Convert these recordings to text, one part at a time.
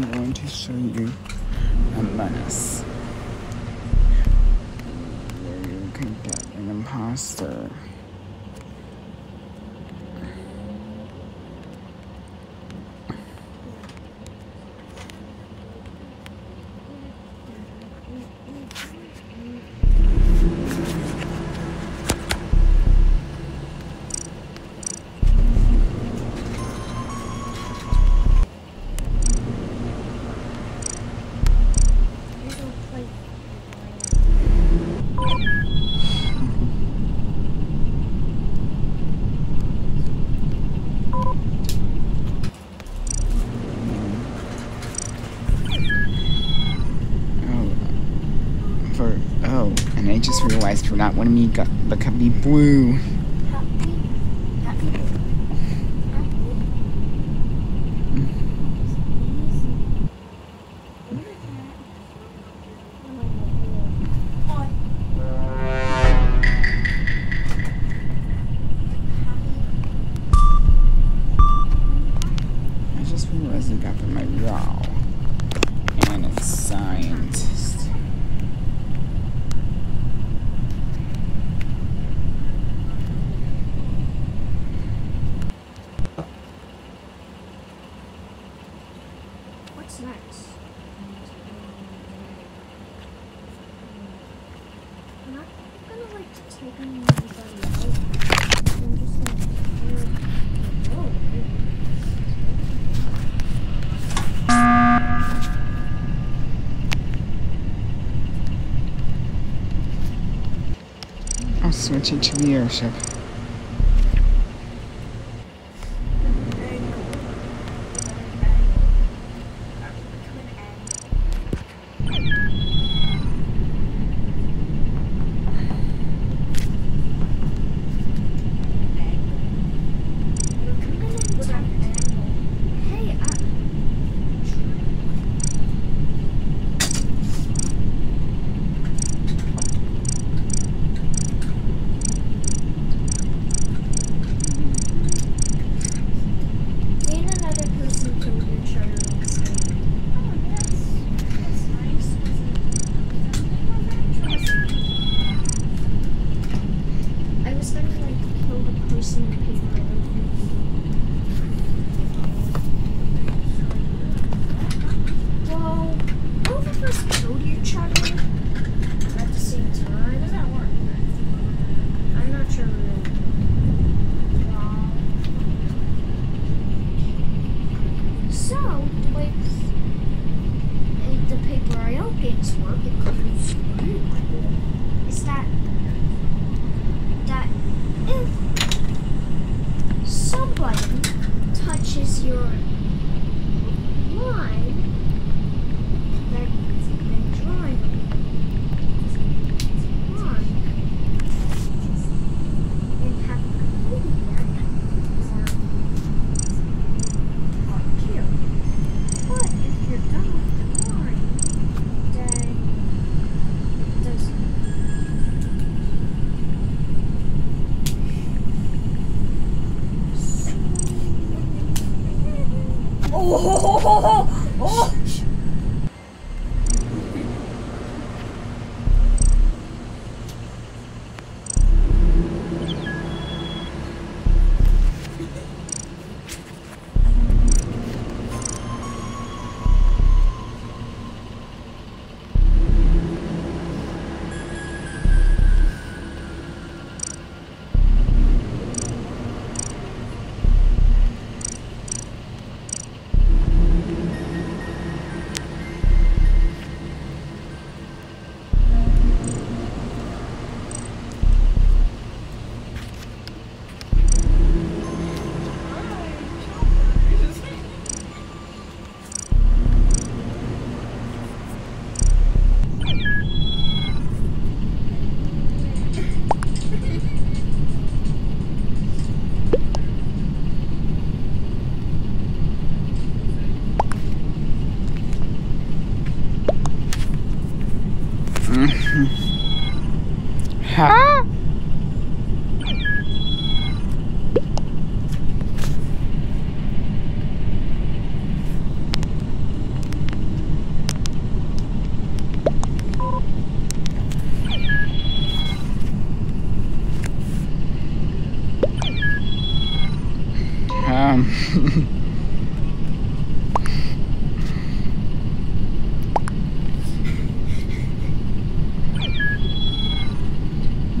I'm going to show you a menace where you can get an imposter. not want me got, the me blue. so it's a two-year ship. ほほほほほ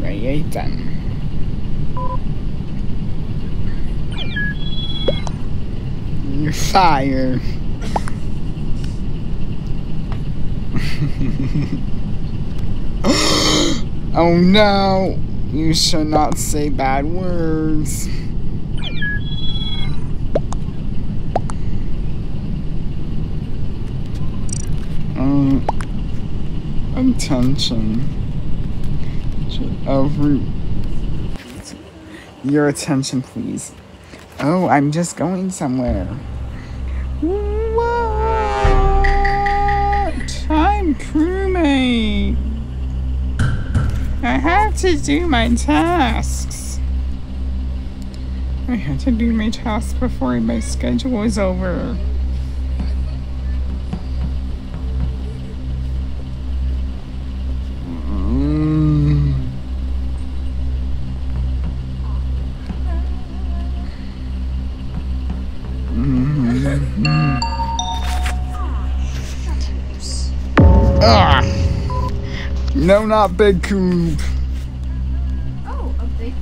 Right. You're fired. oh no! You should not say bad words. Um, attention. Every. Your attention, please. Oh, I'm just going somewhere. What? I'm crewmate. I have to do my tasks. I have to do my tasks before my schedule is over. No, not big coop. Oh, a big.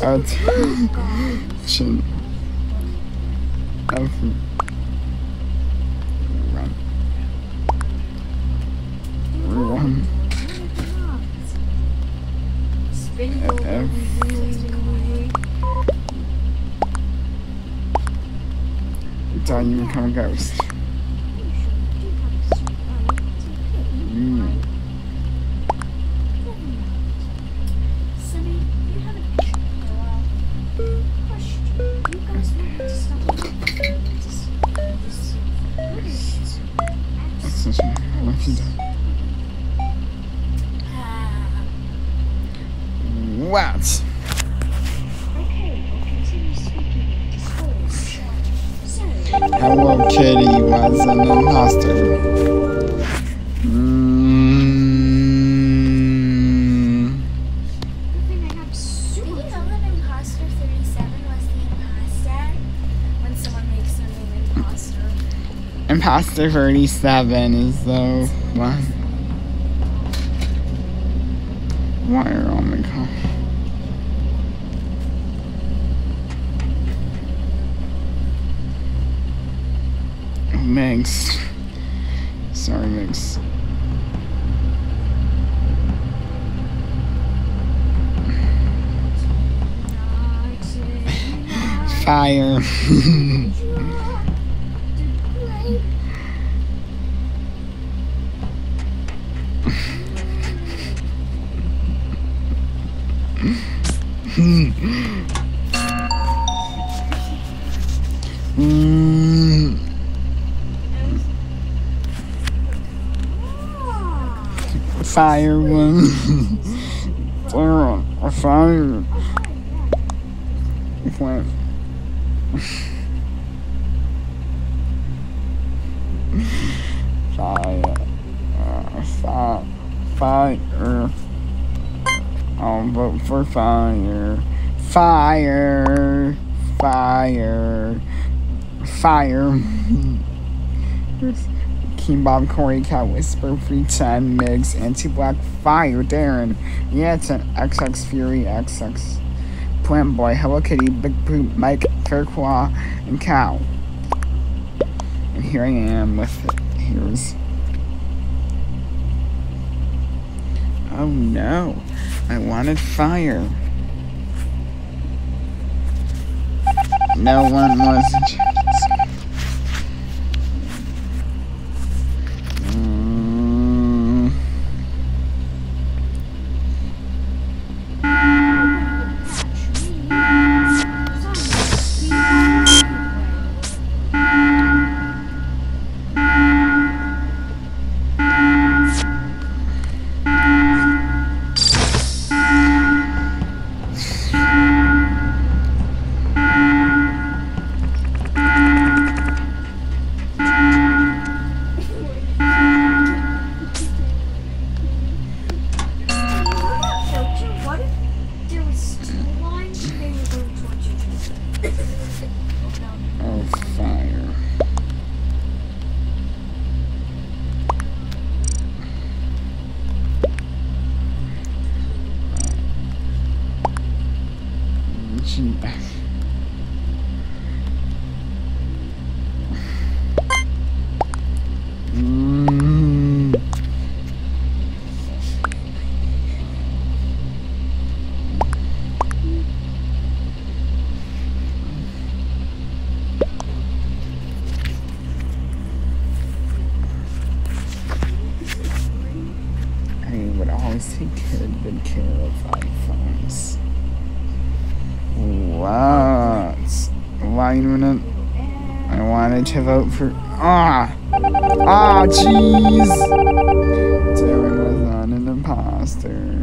Uh, it's a big Attention. Every. Run. Run. Spin over. Ev- Thought you become a ghost. What? Okay, we'll continue speaking discourse. So, Hello Kitty was an imposter. Mm. the I have super know that Imposter 37 was the imposter? When someone makes their imposter. Imposter 37 is the one. Why Megs. Sorry, Megs. Fire. Fire one. Fire. A fire. Fire. Fire. Uh, fire. Fire. I'll vote for fire. Fire. Fire. Fire. King Bob, Corey, Cat Whisper, Free 10, Migs, Anti Black, Fire, Darren. Yeah, it's an XX Fury, XX. Plant Boy, Hello Kitty, Big Poop, Mike, Turquoise, and Cow. And here I am with it. Here's. Oh no, I wanted fire. No one was Ah! Ah, jeez! Was not an imposter.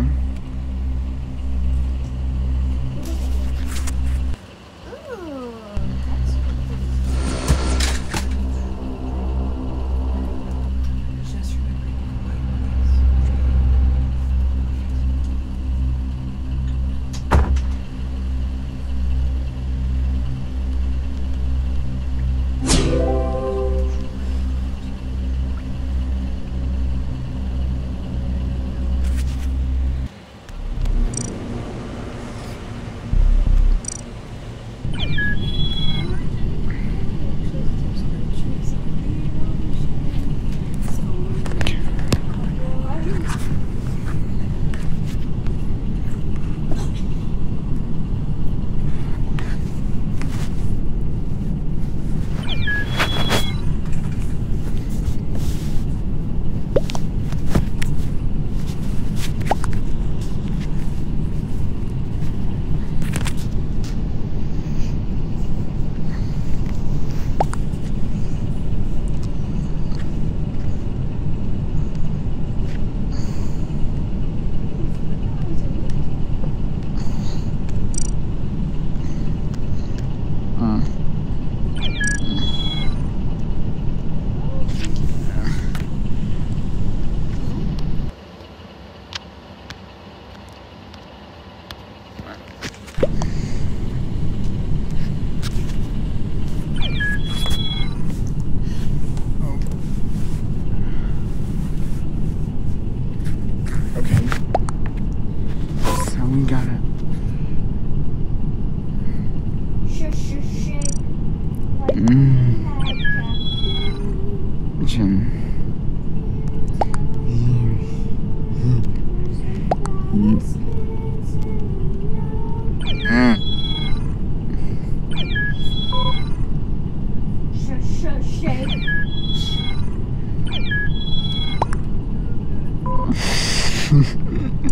Hum.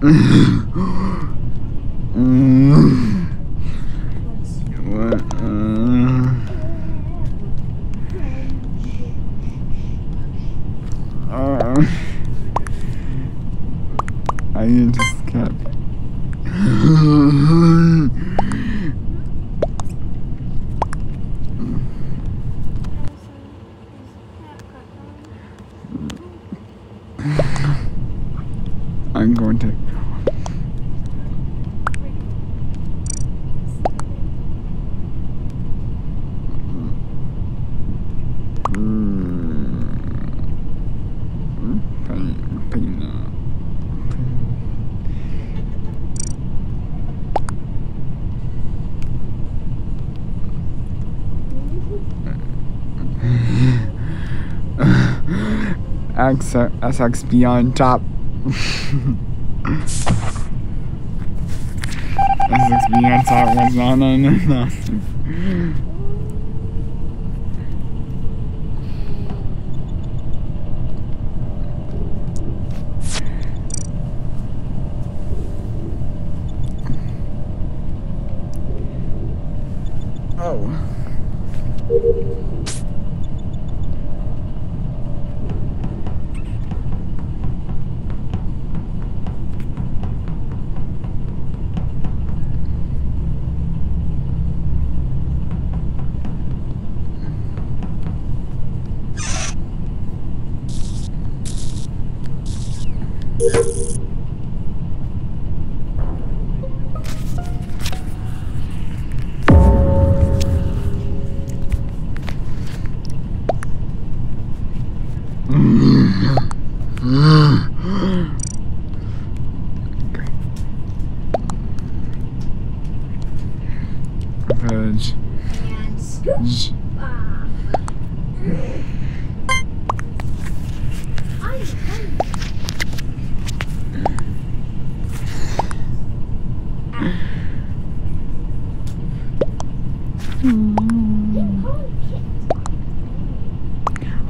Mm-hmm. SXB on top. SXB on top was on and nothing. Oh.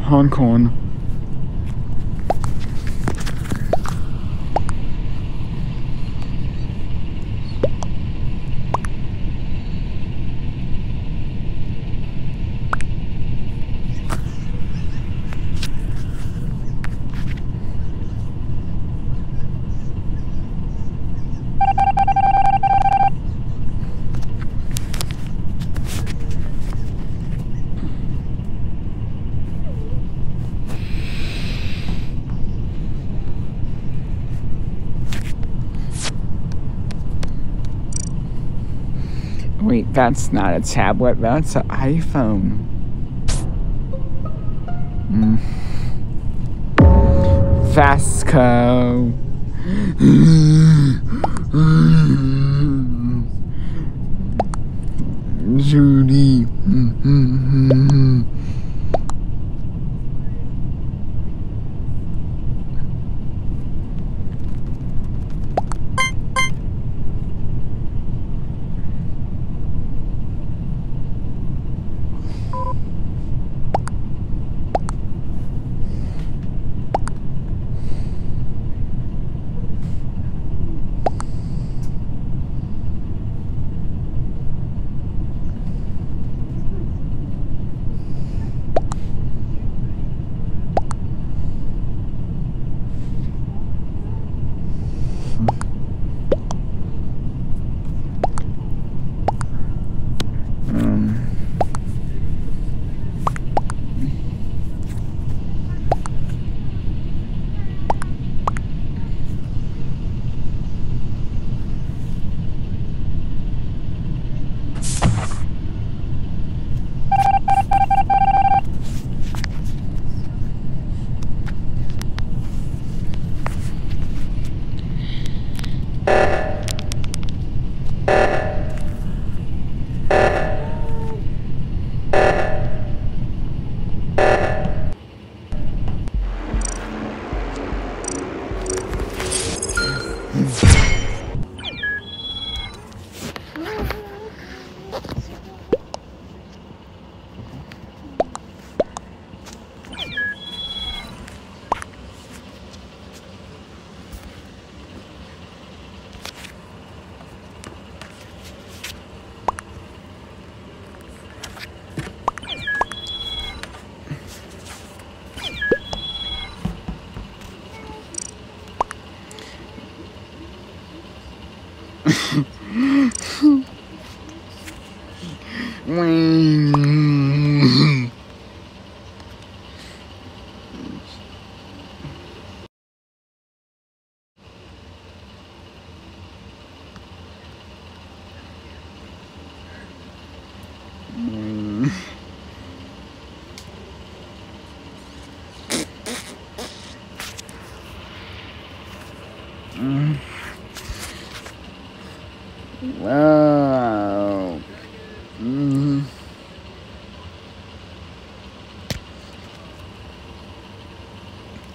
Hong Kong. That's not a tablet, that's an iPhone. Mm. Vasco.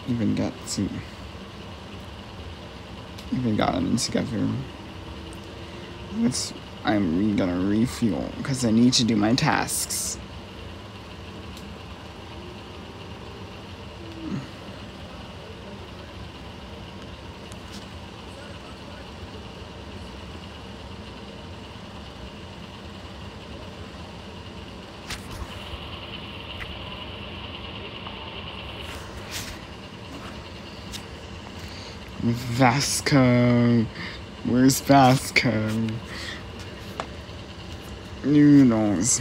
Even got to even gotten together. Let's I'm gonna refuel because I need to do my tasks. Vasco. Where's Vasco? Noodles.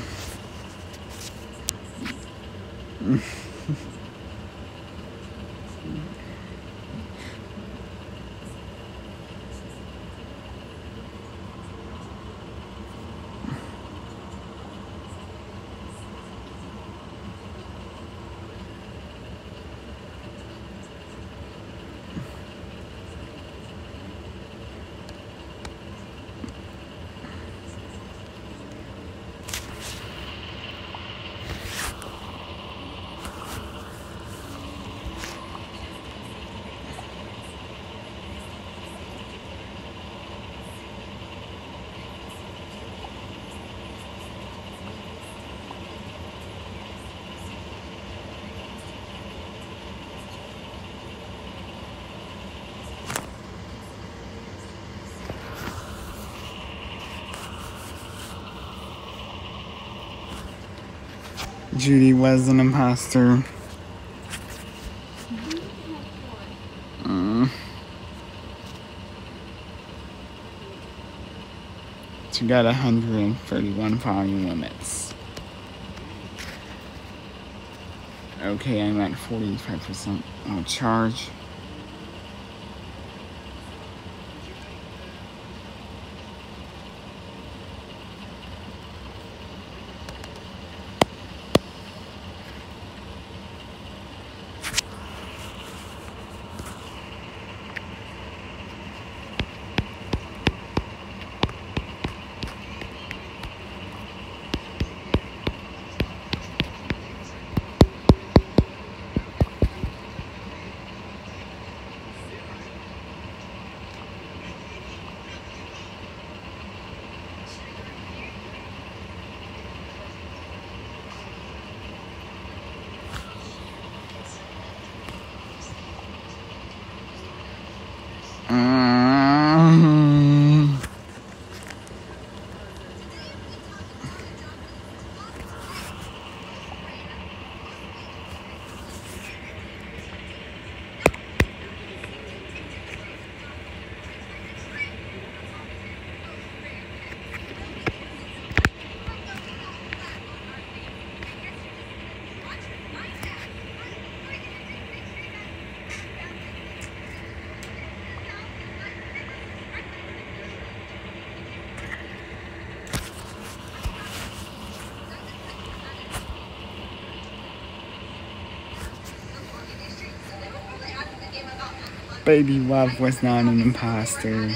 Judy was an imposter. Mm. She got 131 volume limits. Okay, I'm at 45% on charge. Baby Love was not an imposter.